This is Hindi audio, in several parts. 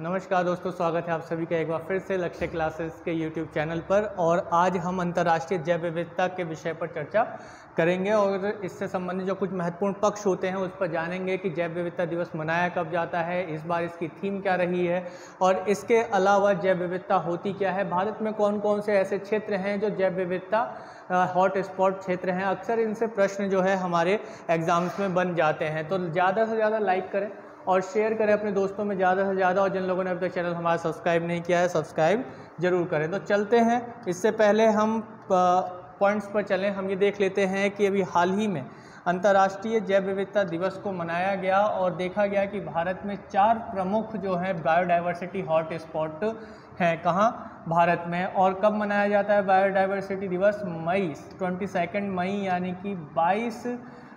नमस्कार दोस्तों, स्वागत है आप सभी का एक बार फिर से लक्ष्य क्लासेस के यूट्यूब चैनल पर और आज हम अंतर्राष्ट्रीय जैव विविधता के विषय पर चर्चा करेंगे और इससे संबंधित जो कुछ महत्वपूर्ण पक्ष होते हैं उस पर जानेंगे कि जैव विविधता दिवस मनाया कब जाता है, इस बार इसकी थीम क्या रही है और इसके अलावा जैव विविधता होती क्या है, भारत में कौन कौन से ऐसे क्षेत्र हैं जो जैव विविधता हॉट स्पॉट क्षेत्र हैं, अक्सर इनसे प्रश्न जो है हमारे एग्ज़ाम्स में बन जाते हैं। तो ज़्यादा से ज़्यादा लाइक करें और शेयर करें अपने दोस्तों में ज़्यादा से ज़्यादा, और जिन लोगों ने अभी तक चैनल हमारा सब्सक्राइब नहीं किया है सब्सक्राइब ज़रूर करें। तो चलते हैं। इससे पहले हम पॉइंट्स पर चलें। हम ये देख लेते हैं कि अभी हाल ही में अंतर्राष्ट्रीय जैव विविधता दिवस को मनाया गया और देखा गया कि भारत में चार प्रमुख जो हैं बायोडाइवर्सिटी हॉट स्पॉट हैं। कहाँ? भारत में। और कब मनाया जाता है बायोडाइवर्सिटी दिवस? मई ट्वेंटी सेकेंड मई, यानी कि 22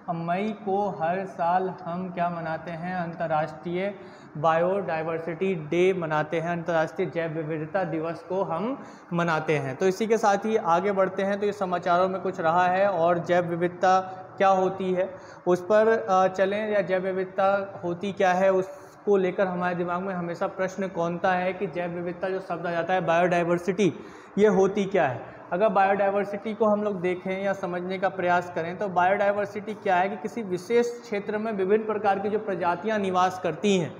मई को हर साल हम क्या मनाते हैं? अंतर्राष्ट्रीय बायोडाइवर्सिटी डे मनाते हैं। अंतर्राष्ट्रीय जैव विविधता दिवस को हम मनाते हैं। तो इसी के साथ ही आगे बढ़ते हैं। तो ये समाचारों में कुछ रहा है और जैव विविधता क्या होती है? उस पर चलें या जैव विविधता होती क्या है? उसको लेकर हमारे दिमाग में हमेशा प्रश्न कौनता है कि जैव विविधता जो शब्द आ जाता है बायोडाइवर्सिटी, ये होती क्या है? अगर बायोडाइवर्सिटी को हम लोग देखें या समझने का प्रयास करें तो बायोडाइवर्सिटी क्या है कि किसी विशेष क्षेत्र में विभिन्न प्रकार की जो प्रजातियाँ निवास करती हैं,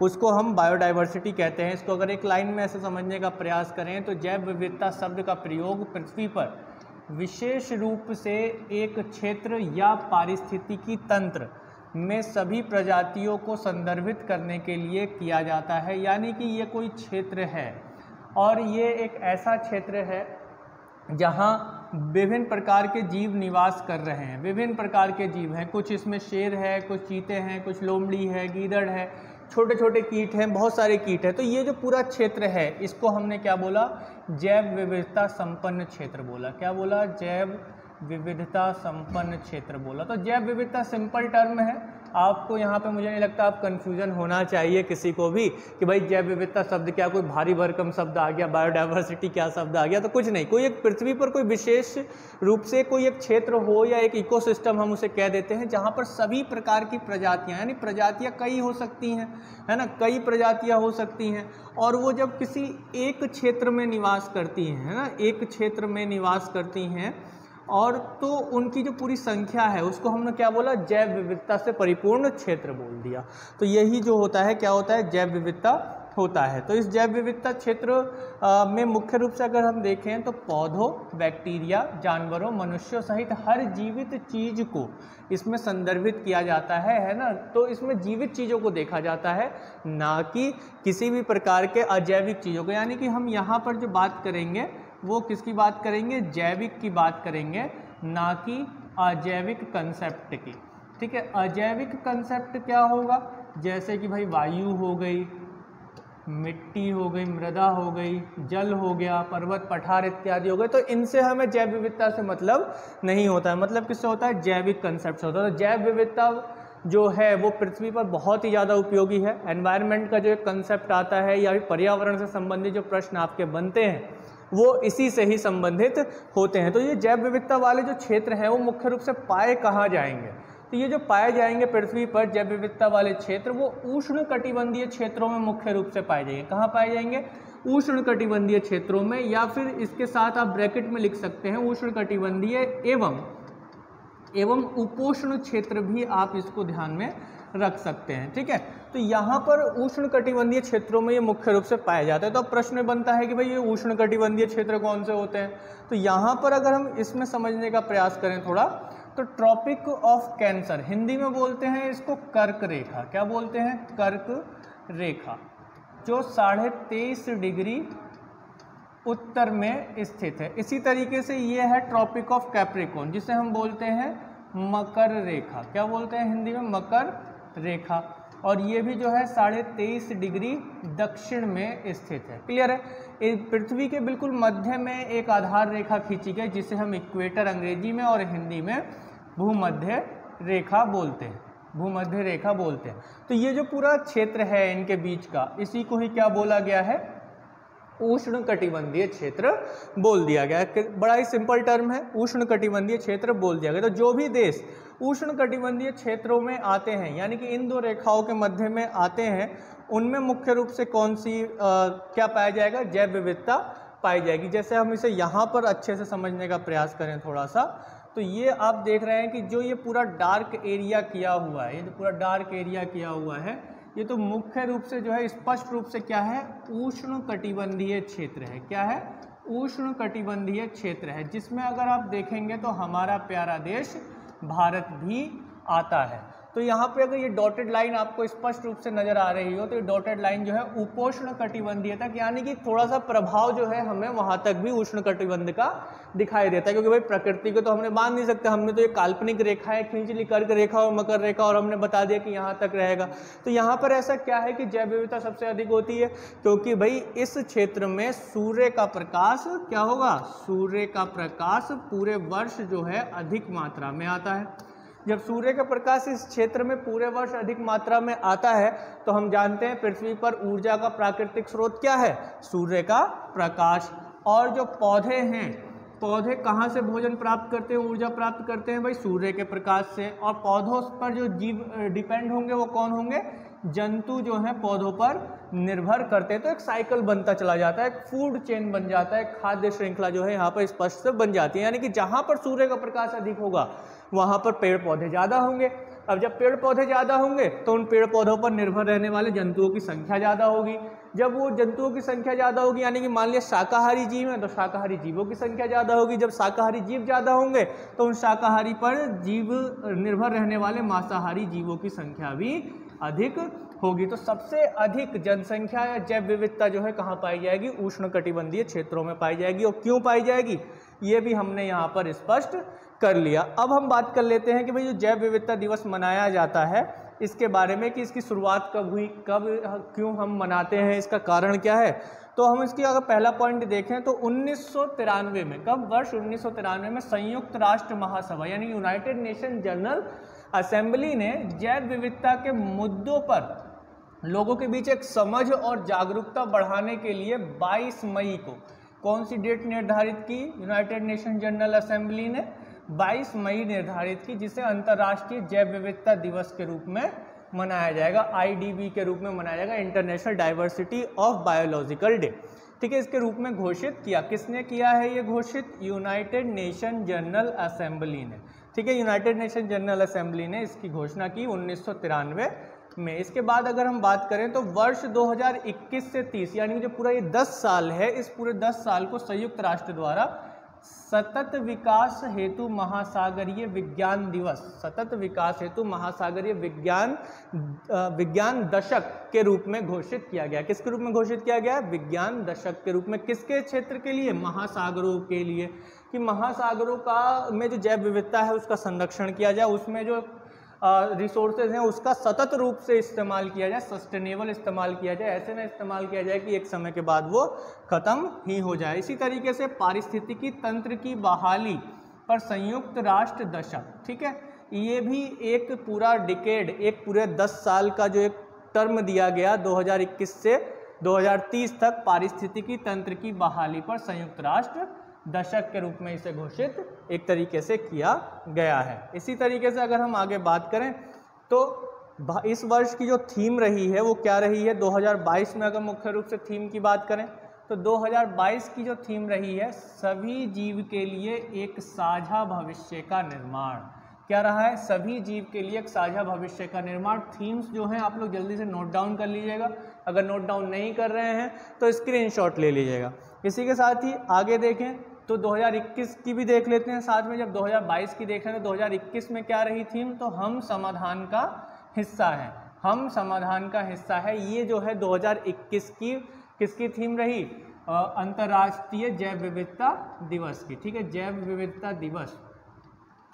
उसको हम बायोडाइवर्सिटी कहते हैं। इसको अगर एक लाइन में ऐसे समझने का प्रयास करें तो जैव विविधता शब्द का प्रयोग पृथ्वी पर विशेष रूप से एक क्षेत्र या पारिस्थितिकी तंत्र में सभी प्रजातियों को संदर्भित करने के लिए किया जाता है। यानी कि ये कोई क्षेत्र है और ये एक ऐसा क्षेत्र है जहाँ विभिन्न प्रकार के जीव निवास कर रहे हैं। विभिन्न प्रकार के जीव हैं। कुछ इसमें शेर है, कुछ चीते हैं, कुछ लोमड़ी है, गीदड़ है छोटे छोटे कीट हैं, बहुत सारे कीट हैं। तो ये जो पूरा क्षेत्र है, इसको हमने क्या बोला? जैव विविधता संपन्न क्षेत्र बोला। क्या बोला? जैव विविधता संपन्न क्षेत्र बोला। तो जैव विविधता सिंपल टर्म है। आपको यहाँ पे मुझे नहीं लगता आप कन्फ्यूज़न होना चाहिए किसी को भी कि भाई जैव विविधता शब्द क्या, कोई भारी भरकम शब्द आ गया बायोडाइवर्सिटी क्या शब्द आ गया तो कुछ नहीं। कोई एक पृथ्वी पर कोई विशेष रूप से कोई एक क्षेत्र हो या एक इकोसिस्टम हम उसे कह देते हैं, जहाँ पर सभी प्रकार की प्रजातियाँ, यानी प्रजातियाँ कई हो सकती हैं, है ना? कई प्रजातियाँ हो सकती हैं, और वो जब किसी एक क्षेत्र में निवास करती हैं, है ना? एक क्षेत्र में निवास करती हैं और तो उनकी जो पूरी संख्या है, उसको हमने क्या बोला? जैव विविधता से परिपूर्ण क्षेत्र बोल दिया। तो यही जो होता है, क्या होता है? जैव विविधता होता है। तो इस जैव विविधता क्षेत्र में मुख्य रूप से अगर हम देखें तो पौधों, बैक्टीरिया, जानवरों, मनुष्यों सहित हर जीवित चीज़ को इसमें संदर्भित किया जाता है है ना? तो इसमें जीवित चीज़ों को देखा जाता है, ना कि किसी भी प्रकार के अजैविक चीज़ों को। यानी कि हम यहाँ पर जो बात करेंगे वो किसकी बात करेंगे? जैविक की बात करेंगे, ना कि अजैविक कंसेप्ट की। ठीक है, अजैविक कंसेप्ट क्या होगा? जैसे कि भाई वायु हो गई, मिट्टी हो गई, मृदा हो गई, जल हो गया, पर्वत, पठार इत्यादि हो गए तो इनसे हमें जैव विविधता से मतलब नहीं होता है। मतलब किससे होता है? जैविक कंसेप्ट से होता है। तो जैव विविधता जो है, वो पृथ्वी पर बहुत ही ज़्यादा उपयोगी है। एनवायरनमेंट का जो एक कंसेप्ट आता है, या पर्यावरण से संबंधित जो प्रश्न आपके बनते हैं वो इसी से ही संबंधित होते हैं। तो ये जैव विविधता वाले जो क्षेत्र हैं, वो मुख्य रूप से पाए कहाँ जाएँगे? तो ये जो पाए जाएँगे पृथ्वी पर जैव विविधता वाले क्षेत्र, वो उष्ण कटिबंधीय क्षेत्रों में मुख्य रूप से पाए जाएँगे। कहाँ पाए जाएँगे? उष्ण कटिबंधीय क्षेत्रों में, या फिर इसके साथ आप ब्रैकेट में लिख सकते हैं उष्ण कटिबंधीय एवं एवं उपोष्ण क्षेत्र भी आप इसको ध्यान में रख सकते हैं, ठीक है? तो यहाँ पर उष्ण कटिबंधीय क्षेत्रों में ये मुख्य रूप से पाया जाता है। तो अब प्रश्न बनता है कि भाई ये उष्ण कटिबंधीय क्षेत्र कौन से होते हैं? तो यहाँ पर अगर हम इसमें समझने का प्रयास करें थोड़ा तो ट्रॉपिक ऑफ़ कैंसर हिंदी में बोलते हैं इसको कर्क रेखा। क्या बोलते हैं? कर्क रेखा, जो साढ़े तेईस डिग्री उत्तर में स्थित है। इसी तरीके से ये है ट्रॉपिक ऑफ़ कैप्रिकोन जिसे हम बोलते हैं मकर रेखा। क्या बोलते हैं हिंदी में? मकर रेखा। और ये भी जो है साढ़े तेईस डिग्री दक्षिण में स्थित है। क्लियर है? पृथ्वी के बिल्कुल मध्य में एक आधार रेखा खींची गई, जिसे हम इक्वेटर अंग्रेज़ी में और हिंदी में भूमध्य रेखा बोलते हैं। भूमध्य रेखा बोलते हैं। तो ये जो पूरा क्षेत्र है इनके बीच का, इसी को ही क्या बोला गया है? उष्ण कटिबंधीय क्षेत्र बोल दिया गया। बड़ा ही सिंपल टर्म है उष्ण कटिबंधीय क्षेत्र बोल दिया गया। तो जो भी देश उष्ण कटिबंधीय क्षेत्रों में आते हैं यानी कि इन दो रेखाओं के मध्य में आते हैं उनमें मुख्य रूप से कौन सी आ, क्या पाया जाएगा? जैव विविधता पाई जाएगी। जैसे हम इसे यहाँ पर अच्छे से समझने का प्रयास करें थोड़ा सा तो ये आप देख रहे हैं कि जो ये पूरा डार्क एरिया किया हुआ है ये जो पूरा डार्क एरिया किया हुआ है ये तो मुख्य रूप से जो है, स्पष्ट रूप से क्या है? उष्ण कटिबंधीय क्षेत्र है। क्या है? उष्ण कटिबंधीय क्षेत्र है, जिसमें अगर आप देखेंगे तो हमारा प्यारा देश भारत भी आता है। तो यहाँ पे अगर ये डॉटेड लाइन आपको स्पष्ट रूप से नज़र आ रही हो तो ये डॉटेड लाइन जो है उपोष्ण कटिबंधीय तक, यानी कि थोड़ा सा प्रभाव जो है हमें वहाँ तक भी उष्ण कटिबंध का दिखाई देता है। क्योंकि भाई प्रकृति को तो हमने बाँध नहीं सकते, हमने तो ये काल्पनिक रेखाएँ खींच ली, कर्क रेखा और मकर रेखा, और हमने बता दिया कि यहाँ तक रहेगा। तो यहाँ पर ऐसा क्या है कि जैव विविधता सबसे अधिक होती है? क्योंकि भाई इस क्षेत्र में सूर्य का प्रकाश क्या होगा? सूर्य का प्रकाश पूरे वर्ष जो है अधिक मात्रा में आता है। जब सूर्य का प्रकाश इस क्षेत्र में पूरे वर्ष अधिक मात्रा में आता है तो हम जानते हैं पृथ्वी पर ऊर्जा का प्राकृतिक स्रोत क्या है? सूर्य का प्रकाश। और जो पौधे हैं, पौधे कहाँ से भोजन प्राप्त करते हैं, ऊर्जा प्राप्त करते हैं? भाई, सूर्य के प्रकाश से। और पौधों पर जो जीव डिपेंड होंगे वो कौन होंगे? जंतु जो हैं पौधों पर। निर्भर करते हैं तो एक साइकिल बनता चला जाता है, एक फ़ूड चेन बन जाता है खाद्य श्रृंखला जो है यहाँ पर स्पष्ट से बन जाती है। यानी कि जहाँ पर सूर्य का प्रकाश अधिक होगा, वहाँ पर पेड़ पौधे ज़्यादा होंगे। अब जब पेड़ पौधे ज़्यादा होंगे तो उन पेड़ पौधों पर निर्भर रहने वाले जंतुओं की संख्या ज़्यादा होगी। जब वो जंतुओं की संख्या ज़्यादा होगी, यानी कि मान लिया शाकाहारी जीव है तो शाकाहारी जीवों की संख्या ज़्यादा होगी। जब शाकाहारी जीव ज़्यादा होंगे तो उन शाकाहारी पर जीव निर्भर रहने वाले मांसाहारी जीवों की संख्या भी अधिक होगी। तो सबसे अधिक जनसंख्या या जैव विविधता जो है कहाँ पाई जाएगी? उष्ण कटिबंधीय क्षेत्रों में पाई जाएगी। और क्यों पाई जाएगी? ये भी हमने यहाँ पर स्पष्ट कर लिया। अब हम बात कर लेते हैं कि भाई जो जैव विविधता दिवस मनाया जाता है, इसके बारे में कि इसकी शुरुआत कब हुई, कब क्यों हम मनाते हैं, इसका कारण क्या है? तो हम इसकी अगर पहला पॉइंट देखें तो उन्नीस सौ तिरानवे में, कब? वर्ष उन्नीस सौ तिरानवे में संयुक्त राष्ट्र महासभा यानी यूनाइटेड नेशन जनरल असेंबली ने जैव विविधता के मुद्दों पर लोगों के बीच एक समझ और जागरूकता बढ़ाने के लिए 22 मई को कौन सी डेट निर्धारित की? यूनाइटेड नेशन जनरल असेंबली ने 22 मई निर्धारित की, जिसे अंतर्राष्ट्रीय जैव विविधता दिवस के रूप में मनाया जाएगा आईडीबी के रूप में मनाया जाएगा international diversity of biological day ठीक है, इसके रूप में घोषित किया। किसने किया है ये घोषित? यूनाइटेड नेशन जनरल असेंबली ने। ठीक है यूनाइटेड नेशन जनरल असेंबली ने इसकी घोषणा की उन्नीस सौ तिरानवे में। इसके बाद अगर हम बात करें तो वर्ष 2021 से 30 यानी कि जो पूरा ये 10 साल है, इस पूरे 10 साल को संयुक्त राष्ट्र द्वारा सतत विकास हेतु महासागरीय विज्ञान दिवस, सतत विकास हेतु महासागरीय विज्ञान विज्ञान दशक के रूप में घोषित किया गया। किसके रूप में घोषित किया गया? विज्ञान दशक के रूप में। किसके क्षेत्र के लिए? महासागरों के लिए। कि महासागरों का, में जो जैव विविधता है, उसका संरक्षण किया जाए, उसमें जो रिसोर्सेज हैं, उसका सतत रूप से इस्तेमाल किया जाए सस्टेनेबल इस्तेमाल किया जाए, ऐसे ना इस्तेमाल किया जाए कि एक समय के बाद वो ख़त्म ही हो जाए। इसी तरीके से पारिस्थितिकी तंत्र की बहाली पर संयुक्त राष्ट्र दशक ठीक है? ये भी एक पूरा डिकेड एक पूरे 10 साल का जो एक टर्म दिया गया 2021 से 2030 तक पारिस्थितिकी तंत्र की बहाली पर संयुक्त राष्ट्र दशक के रूप में इसे घोषित एक तरीके से किया गया है। इसी तरीके से अगर हम आगे बात करें तो इस वर्ष की जो थीम रही है, वो क्या रही है? 2022 में अगर मुख्य रूप से थीम की बात करें तो 2022 की जो थीम रही है, सभी जीव के लिए एक साझा भविष्य का निर्माण। क्या रहा है? सभी जीव के लिए एक साझा भविष्य का निर्माण। थीम्स जो हैं, आप लोग जल्दी से नोट डाउन कर लीजिएगा। अगर नोट डाउन नहीं कर रहे हैं तो स्क्रीनशॉट ले लीजिएगा। इसी के साथ ही आगे देखें तो 2021 की भी देख लेते हैं साथ में, जब 2022 की देख रहे हैं तो 2021 में क्या रही थीम तो हम समाधान का हिस्सा है। हम समाधान का हिस्सा है, ये जो है 2021 की किसकी थीम रही? अंतर्राष्ट्रीय जैव विविधता दिवस की। ठीक है, जैव विविधता दिवस।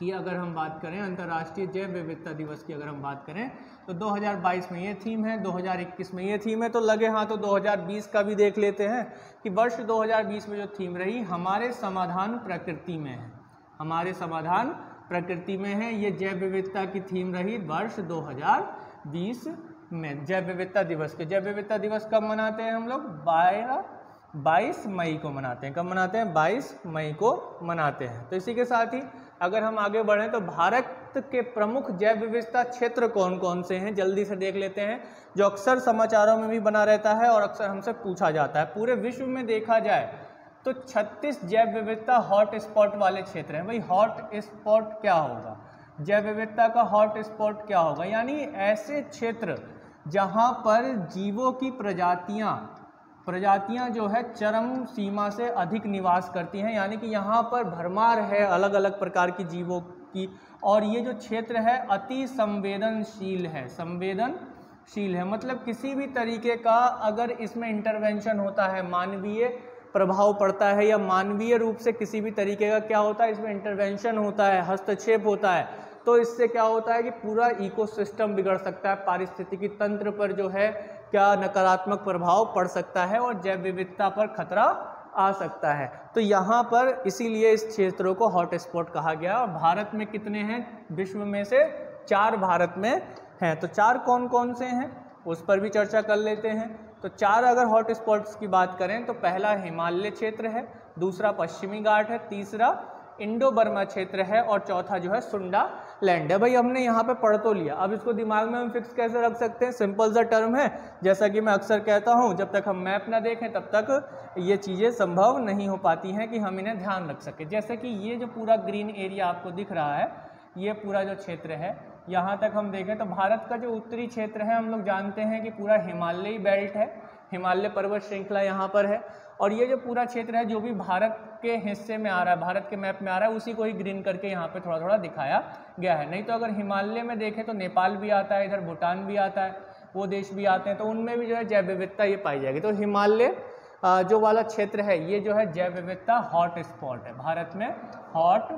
की अगर हम बात करें, अंतर्राष्ट्रीय जैव विविधता दिवस की अगर हम बात करें तो 2022 में ये थीम है 2021 में ये थीम है तो लगे हाँ तो 2020 का भी देख लेते हैं कि वर्ष 2020 में जो थीम रही, हमारे समाधान प्रकृति में है। हमारे समाधान प्रकृति में है, ये जैव विविधता की थीम रही वर्ष 2020 में। जैव विविधता दिवस के, जैव विविधता दिवस कब मनाते हैं हम लोग? बारह 22 मई को मनाते हैं। कब मनाते हैं? 22 मई को मनाते हैं। तो इसी के साथ ही अगर हम आगे बढ़ें तो भारत के प्रमुख जैव विविधता क्षेत्र कौन कौन से हैं? जल्दी से देख लेते हैं। जो अक्सर समाचारों में भी बना रहता है और अक्सर हमसे पूछा जाता है। पूरे विश्व में देखा जाए तो 36 जैव विविधता हॉट स्पॉट वाले क्षेत्र हैं। भाई, हॉट स्पॉट क्या होगा? जैव विविधता का हॉट स्पॉट क्या होगा? यानी ऐसे क्षेत्र जहाँ पर जीवों की प्रजातियाँ प्रजातियाँ जो है चरम सीमा से अधिक निवास करती हैं, यानी कि यहाँ पर भरमार है अलग अलग प्रकार की जीवों की। और ये जो क्षेत्र है अति संवेदनशील है संवेदनशील है। मतलब किसी भी तरीके का अगर इसमें इंटरवेंशन होता है, मानवीय प्रभाव पड़ता है या मानवीय रूप से किसी भी तरीके का क्या होता है, इसमें इंटरवेंशन होता है, हस्तक्षेप होता है तो इससे क्या होता है कि पूरा इकोसिस्टम बिगड़ सकता है, पारिस्थितिकी तंत्र पर जो है क्या नकारात्मक प्रभाव पड़ सकता है और जैव विविधता पर खतरा आ सकता है? तो यहाँ पर इसीलिए इस क्षेत्रों को हॉट स्पॉट कहा गया। और भारत में कितने हैं? विश्व में से चार भारत में हैं। तो चार कौन कौन से हैं? उस पर भी चर्चा कर लेते हैं। तो चार अगर हॉट स्पॉट्स की बात करें तो पहला हिमालय क्षेत्र है, दूसरा पश्चिमी घाट है, तीसरा इंडो बर्मा क्षेत्र है, और चौथा जो है सुंडा लैंड है। भाई, हमने यहाँ पे पढ़ तो लिया। अब इसको दिमाग में हम फिक्स कैसे रख सकते हैं? सिंपल सा टर्म है। जैसा कि मैं अक्सर कहता हूँ, जब तक हम मैप ना देखें, तब तक ये चीज़ें संभव नहीं हो पाती हैं कि हम इन्हें ध्यान रख सकें। जैसे कि ये जो पूरा ग्रीन एरिया आपको दिख रहा है, ये पूरा जो क्षेत्र है, यहाँ तक हम देखें तो भारत का जो उत्तरी क्षेत्र है, हम लोग जानते हैं कि पूरा हिमालयी बेल्ट है। हिमालय पर्वत श्रृंखला यहाँ पर है। और ये जो पूरा क्षेत्र है, जो भी भारत के हिस्से में आ रहा है, भारत के मैप में आ रहा है, उसी को ही ग्रीन करके यहाँ पे थोड़ा थोड़ा दिखाया गया है। नहीं तो अगर हिमालय में देखें तो नेपाल भी आता है, इधर भूटान भी आता है, वो देश भी आते हैं तो उनमें भी जो है जैव विविधता ये पाई जाएगी। तो हिमालय जो वाला क्षेत्र है, ये जो है जैव विविधता हॉट स्पॉट है। भारत में हॉट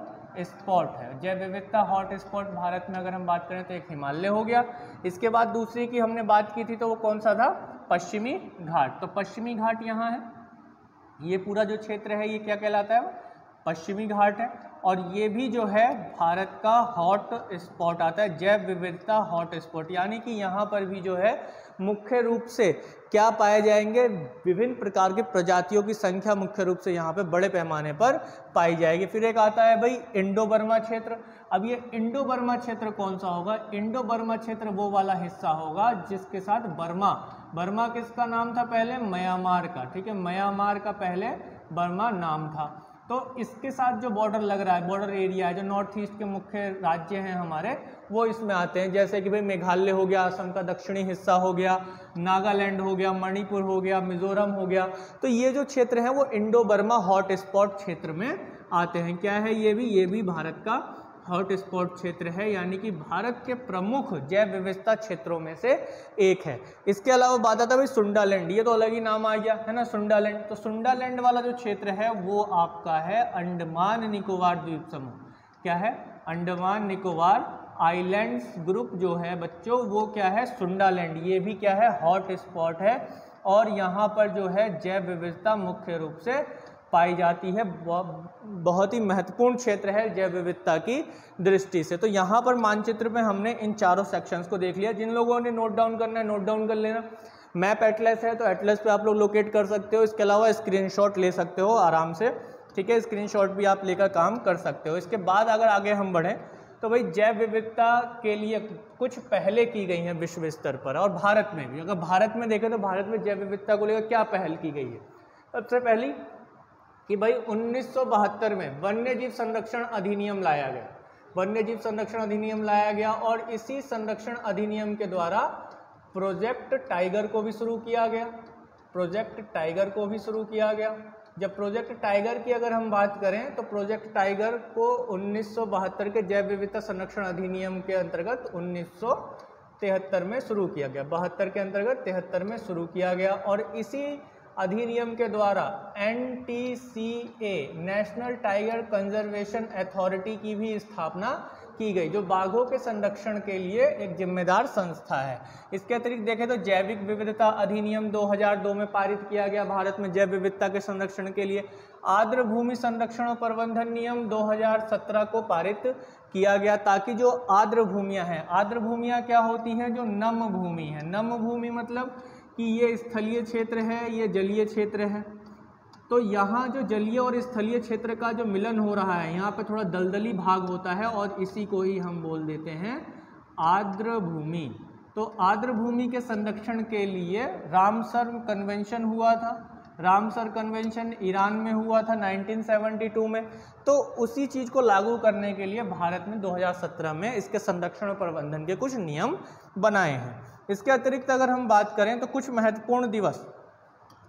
स्पॉट है। जैव विविधता हॉट स्पॉट भारत में अगर हम बात करें तो एक हिमालय हो गया। इसके बाद दूसरी की हमने बात की थी तो वो कौन सा था? पश्चिमी घाट। तो पश्चिमी घाट यहाँ है। ये पूरा जो क्षेत्र है, ये क्या कहलाता है? पश्चिमी घाट है। और ये भी जो है, भारत का हॉट स्पॉट आता है, जैव विविधता हॉट स्पॉट यानी कि यहाँ पर भी जो है, मुख्य रूप से क्या पाए जाएँगे? विभिन्न प्रकार की प्रजातियों की संख्या मुख्य रूप से यहाँ पे बड़े पैमाने पर पाई जाएगी। फिर एक आता है भाई इंडो बर्मा क्षेत्र। अब ये इंडो बर्मा क्षेत्र कौन सा होगा? इंडो बर्मा क्षेत्र वो वाला हिस्सा होगा जिसके साथ बर्मा बर्मा किसका नाम था पहले? म्यांमार का, ठीक है? म्यांमार का पहले बर्मा नाम था। तो इसके साथ जो बॉर्डर लग रहा है बॉर्डर एरिया है, जो नॉर्थ ईस्ट के मुख्य राज्य हैं हमारे, वो इसमें आते हैं। जैसे कि भाई मेघालय हो गया, असम का दक्षिणी हिस्सा हो गया, नागालैंड हो गया, मणिपुर हो गया, मिजोरम हो गया। तो ये जो क्षेत्र है, वो इंडो बर्मा हॉट स्पॉट क्षेत्र में आते हैं। क्या है ये भी? ये भी भारत का हॉट स्पॉट क्षेत्र है, यानी कि भारत के प्रमुख जैव विविधता क्षेत्रों में से एक है। इसके अलावा बात आता भाई सुंडालैंड, ये तो अलग ही नाम आ गया, है ना सुंडालैंड? तो सुंडालैंड वाला जो क्षेत्र है, वो आपका है अंडमान निकोबार द्वीप समूह। क्या है? अंडमान निकोबार आइलैंड्स ग्रुप जो है बच्चों, वो क्या है? सुंडालैंड, ये भी क्या है? हॉट स्पॉट है। और यहाँ पर जो है जैव विविधता मुख्य रूप से पाई जाती है बहुत ही महत्वपूर्ण क्षेत्र है जैव विविधता की दृष्टि से। तो यहाँ पर मानचित्र में हमने इन चारों सेक्शंस को देख लिया। जिन लोगों ने नोट डाउन करना है नोट डाउन कर लेना। मैप एटलस है तो एटलस पे आप लोग लोकेट कर सकते हो। इसके अलावा स्क्रीनशॉट ले सकते हो आराम से। ठीक है स्क्रीनशॉट भी आप लेकर काम कर सकते हो। इसके बाद अगर आगे हम बढ़ें तो भाई जैव विविधता के लिए कुछ पहले की गई हैं विश्व स्तर पर और भारत में भी। अगर भारत में देखें तो भारत में जैव विविधता को लेकर क्या पहल की गई है? सबसे पहली कि भाई उन्नीस सौ बहत्तर में वन्य जीव संरक्षण अधिनियम लाया गया। वन्य जीव संरक्षण अधिनियम लाया गया और इसी संरक्षण अधिनियम के द्वारा प्रोजेक्ट टाइगर को भी शुरू किया गया। प्रोजेक्ट टाइगर को भी शुरू किया गया। जब प्रोजेक्ट टाइगर की अगर हम बात करें तो प्रोजेक्ट टाइगर को उन्नीस सौ बहत्तर के जैव विविधता संरक्षण अधिनियम के अंतर्गत उन्नीस तिहत्तर में शुरू किया गया। बहत्तर के अंतर्गत तिहत्तर में शुरू किया गया और इसी अधिनियम के द्वारा NTCA national tiger conservation authority की भी स्थापना की गई, जो बाघों के संरक्षण के लिए एक जिम्मेदार संस्था है। इसके अतिरिक्त देखें तो जैविक विविधता अधिनियम 2002 में पारित किया गया, भारत में जैव विविधता के संरक्षण के लिए। आर्द्र भूमि संरक्षण और प्रबंधन नियम 2017 को पारित किया गया, ताकि जो आर्द्र भूमियाँ हैं, आर्द्र भूमियाँ क्या होती हैं? जो नम भूमि है। नम भूमि मतलब कि ये स्थलीय क्षेत्र है, ये जलीय क्षेत्र है। तो यहाँ जो जलीय और स्थलीय क्षेत्र का जो मिलन हो रहा है, यहाँ पर थोड़ा दलदली भाग होता है और इसी को ही हम बोल देते हैं आर्द्र भूमि तो आर्द्र भूमि के संरक्षण के लिए रामसर कन्वेंशन हुआ था। रामसर कन्वेंशन ईरान में हुआ था 1972 में। तो उसी चीज़ को लागू करने के लिए भारत ने 2017 में इसके संरक्षण और प्रबंधन के कुछ नियम बनाए हैं। इसके अतिरिक्त अगर हम बात करें तो कुछ महत्वपूर्ण दिवस,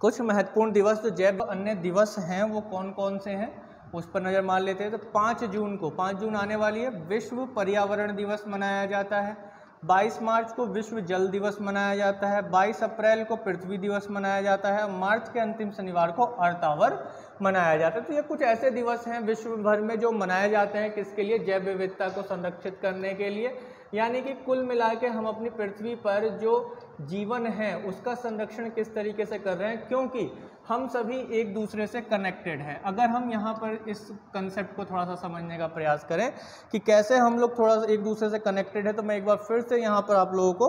कुछ महत्वपूर्ण दिवस जो जैव अन्य दिवस हैं वो कौन कौन से हैं, उस पर नज़र मार लेते हैं। तो पाँच जून को, पाँच जून आने वाली है। विश्व पर्यावरण दिवस मनाया जाता है। 22 मार्च को विश्व जल दिवस मनाया जाता है 22 अप्रैल को पृथ्वी दिवस मनाया जाता है, मार्च के अंतिम शनिवार को अर्तावर मनाया जाता है। तो ये कुछ ऐसे दिवस हैं विश्व भर में जो मनाए जाते हैं किसके लिए? जैव विविधता को संरक्षित करने के लिए। यानी कि कुल मिला के हम अपनी पृथ्वी पर जो जीवन है, उसका संरक्षण किस तरीके से कर रहे हैं? क्योंकि हम सभी एक दूसरे से कनेक्टेड हैं। अगर हम यहाँ पर इस कंसेप्ट को थोड़ा सा समझने का प्रयास करें कि कैसे हम लोग थोड़ा सा एक दूसरे से कनेक्टेड है तो मैं एक बार फिर से यहाँ पर आप लोगों को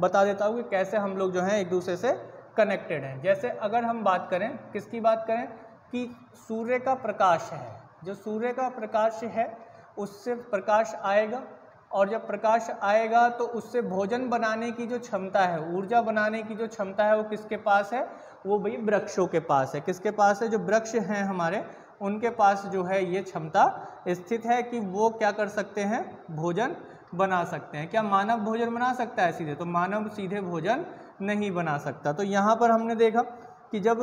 बता देता हूँ कि कैसे हम लोग जो हैं एक दूसरे से कनेक्टेड हैं। जैसे अगर हम बात करें, किसकी बात करें? कि सूर्य का प्रकाश है। जो सूर्य का प्रकाश है, उससे प्रकाश आएगा और जब प्रकाश आएगा तो उससे भोजन बनाने की जो क्षमता है, ऊर्जा बनाने की जो क्षमता है वो किसके पास है? वो भाई वृक्षों के पास है। किसके पास है? जो वृक्ष हैं हमारे, उनके पास जो है ये क्षमता स्थित है कि वो क्या कर सकते हैं? भोजन बना सकते हैं। क्या मानव भोजन बना सकता है सीधे? तो मानव सीधे भोजन नहीं बना सकता। तो यहाँ पर हमने देखा कि जब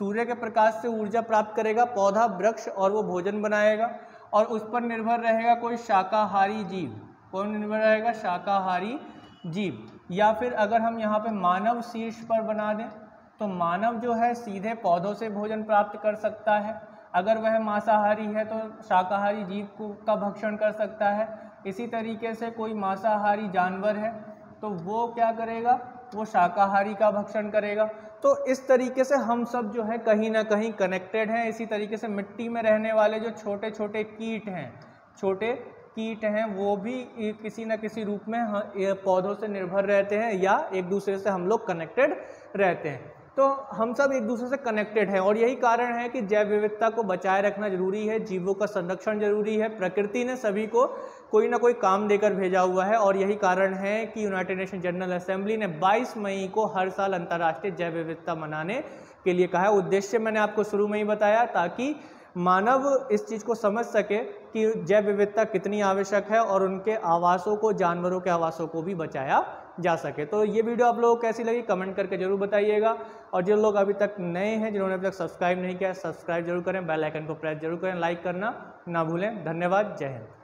सूर्य के प्रकाश से ऊर्जा प्राप्त करेगा, पौधा, वृक्ष और वो भोजन बनाएगा और उस पर निर्भर रहेगा कोई शाकाहारी जीव। कौन निर्भर रहेगा शाकाहारी जीव। या फिर अगर हम यहाँ पे मानव शीर्ष पर बना दें तो मानव जो है सीधे पौधों से भोजन प्राप्त कर सकता है। अगर वह मांसाहारी है तो शाकाहारी जीव को, का भक्षण कर सकता है। इसी तरीके से कोई मांसाहारी जानवर है तो वो क्या करेगा? वो शाकाहारी का भक्षण करेगा। तो इस तरीके से हम सब जो है कहीं ना कहीं कनेक्टेड हैं। इसी तरीके से मिट्टी में रहने वाले जो छोटे छोटे कीट हैं, छोटे कीट हैं, वो भी किसी ना किसी रूप में पौधों से निर्भर रहते हैं या एक दूसरे से हम लोग कनेक्टेड रहते हैं। तो हम सब एक दूसरे से कनेक्टेड हैं और यही कारण है कि जैव विविधता को बचाए रखना ज़रूरी है, जीवों का संरक्षण ज़रूरी है, प्रकृति ने सभी को कोई ना कोई काम देकर भेजा हुआ है और यही कारण है कि यूनाइटेड नेशन जनरल असेंबली ने 22 मई को हर साल अंतर्राष्ट्रीय जैव विविधता मनाने के लिए कहा है। उद्देश्य मैंने आपको शुरू में ही बताया ताकि मानव इस चीज़ को समझ सके कि जैव विविधता कितनी आवश्यक है और उनके आवासों को, जानवरों के आवासों को भी बचाया जा सके। तो ये वीडियो आप लोगों को कैसी लगी, कमेंट करके ज़रूर बताइएगा। और जो लोग अभी तक नए हैं, जिन्होंने अभी तक सब्सक्राइब नहीं किया, सब्सक्राइब ज़रूर करें, बेल आइकन को प्रेस ज़रूर करें, लाइक करना ना भूलें। धन्यवाद, जय हिंद।